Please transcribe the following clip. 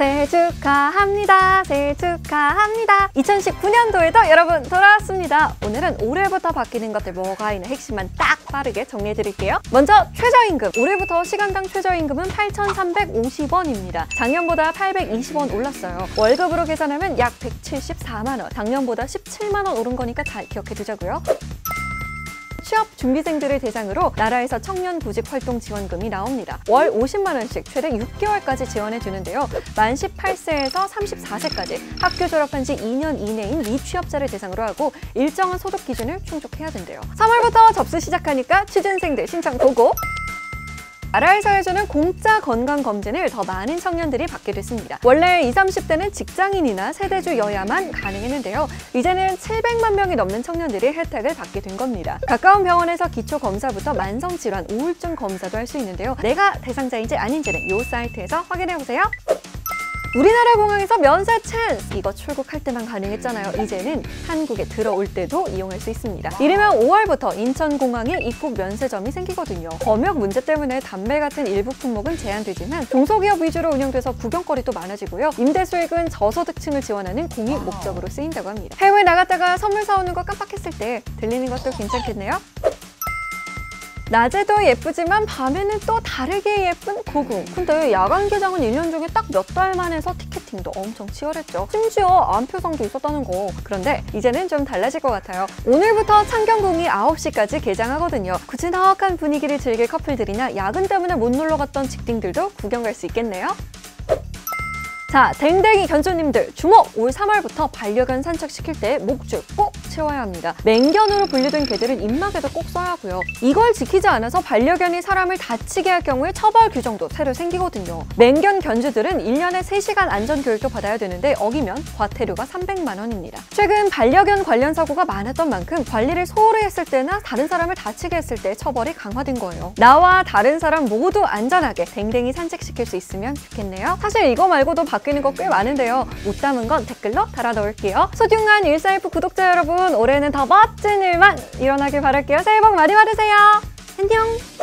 새해 축하합니다. 새해 축하합니다. 2019년도에도 여러분 돌아왔습니다. 오늘은 올해부터 바뀌는 것들 뭐가 있는 핵심만 딱 빠르게 정리해 드릴게요. 먼저 최저임금. 올해부터 시간당 최저임금은 8,350원입니다. 작년보다 820원 올랐어요. 월급으로 계산하면 약 174만 원. 작년보다 17만 원 오른 거니까 잘 기억해 두자고요. 취업 준비생들을 대상으로 나라에서 청년 구직 활동 지원금이 나옵니다. 월 50만 원씩 최대 6개월까지 지원해 주는데요. 만 18세에서 34세까지 학교 졸업한 지 2년 이내인 미취업자를 대상으로 하고 일정한 소득 기준을 충족해야 된대요. 3월부터 접수 시작하니까 취준생들 신청 보고 나라에서 해주는 공짜 건강검진을 더 많은 청년들이 받게 됐습니다. 원래 20, 30대는 직장인이나 세대주여야만 가능했는데요. 이제는 700만 명이 넘는 청년들이 혜택을 받게 된 겁니다. 가까운 병원에서 기초검사부터 만성질환, 우울증 검사도 할 수 있는데요. 내가 대상자인지 아닌지는 이 사이트에서 확인해보세요. 우리나라 공항에서 면세 찬스! 이거 출국할 때만 가능했잖아요. 이제는 한국에 들어올 때도 이용할 수 있습니다. 이르면 5월부터 인천공항에 입국 면세점이 생기거든요. 검역 문제 때문에 담배 같은 일부 품목은 제한되지만 중소기업 위주로 운영돼서 구경거리도 많아지고요. 임대 수익은 저소득층을 지원하는 공익 목적으로 쓰인다고 합니다. 해외 나갔다가 선물 사오는 거 깜빡했을 때 들리는 것도 괜찮겠네요. 낮에도 예쁘지만 밤에는 또 다르게 예쁜 고궁. 근데 야간 개장은 1년 중에 딱 몇 달만 해서 티켓팅도 엄청 치열했죠. 심지어 안표성도 있었다는 거. 그런데 이제는 좀 달라질 것 같아요. 오늘부터 창경궁이 9시까지 개장하거든요. 구진학한 분위기를 즐길 커플들이나 야근 때문에 못 놀러 갔던 직딩들도 구경 갈 수 있겠네요. 자, 댕댕이 견주님들 주목! 올 3월부터 반려견 산책시킬 때 목줄 꼭 채워야 합니다. 맹견으로 분류된 개들은 입막에도 꼭 써야 하고요. 이걸 지키지 않아서 반려견이 사람을 다치게 할 경우에 처벌 규정도 새로 생기거든요. 맹견 견주들은 1년에 3시간 안전교육도 받아야 되는데 어기면 과태료가 300만 원입니다. 최근 반려견 관련 사고가 많았던 만큼 관리를 소홀히 했을 때나 다른 사람을 다치게 했을 때 처벌이 강화된 거예요. 나와 다른 사람 모두 안전하게 댕댕이 산책시킬 수 있으면 좋겠네요. 사실 이거 말고도 바뀌는 거 꽤 많은데요. 못 담은 건 댓글로 달아놓을게요. 소중한 일사이프 구독자 여러분, 올해는 더 멋진 일만 일어나길 바랄게요. 새해 복 많이 받으세요. 안녕!